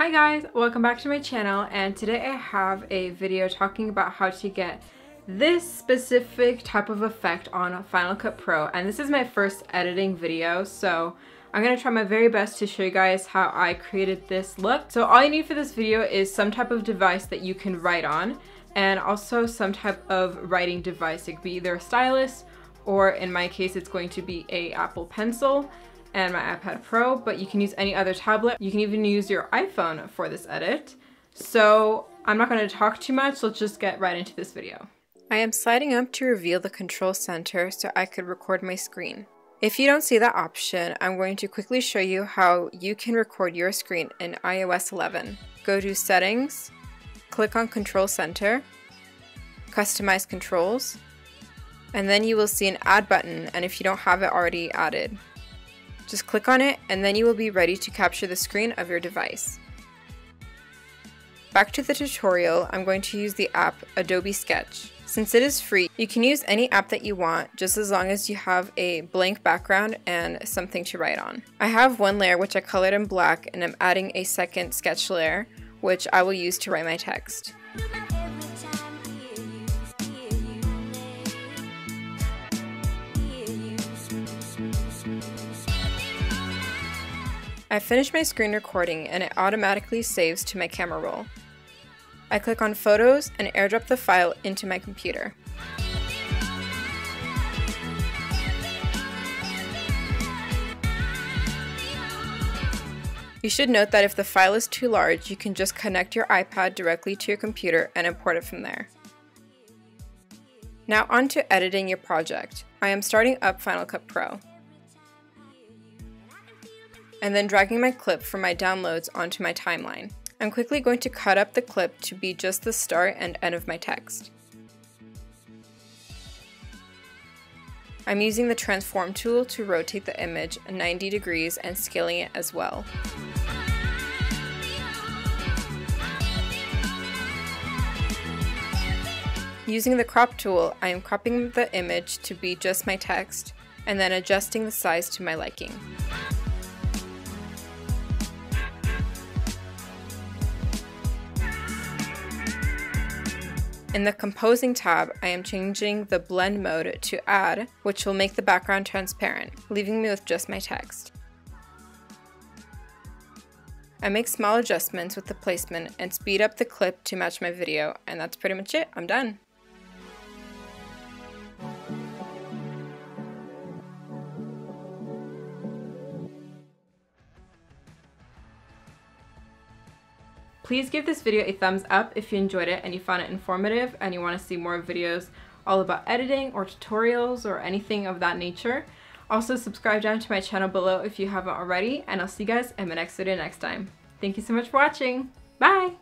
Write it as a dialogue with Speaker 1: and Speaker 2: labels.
Speaker 1: Hi guys, welcome back to my channel and today I have a video talking about how to get this specific type of effect on Final Cut Pro and this is my first editing video so I'm going to try my very best to show you guys how I created this look. So all you need for this video is some type of device that you can write on and also some type of writing device. It could be either a stylus or in my case it's going to be a Apple Pencil and my iPad Pro, but you can use any other tablet. You can even use your iPhone for this edit. So I'm not going to talk too much, let's just get right into this video. I am sliding up to reveal the control center so I could record my screen. If you don't see that option, I'm going to quickly show you how you can record your screen in iOS 11. Go to Settings, click on Control Center, Customize Controls, and then you will see an Add button and if you don't have it already added. Just click on it and then you will be ready to capture the screen of your device. Back to the tutorial, I'm going to use the app Adobe Sketch. Since it is free, you can use any app that you want just as long as you have a blank background and something to write on. I have one layer which I colored in black and I'm adding a second sketch layer which I will use to write my text. I finish my screen recording and it automatically saves to my camera roll. I click on Photos and airdrop the file into my computer. You should note that if the file is too large, you can just connect your iPad directly to your computer and import it from there. Now on to editing your project. I am starting up Final Cut Pro and then dragging my clip from my downloads onto my timeline. I'm quickly going to cut up the clip to be just the start and end of my text. I'm using the transform tool to rotate the image 90 degrees and scaling it as well. Using the crop tool, I am cropping the image to be just my text and then adjusting the size to my liking. In the Composing tab, I am changing the blend mode to add, which will make the background transparent, leaving me with just my text. I make small adjustments with the placement and speed up the clip to match my video, and that's pretty much it, I'm done. Please give this video a thumbs up if you enjoyed it and you found it informative and you want to see more videos all about editing or tutorials or anything of that nature. Also subscribe down to my channel below if you haven't already and I'll see you guys in my next video next time. Thank you so much for watching. Bye!